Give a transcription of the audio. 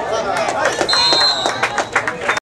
Obrigado.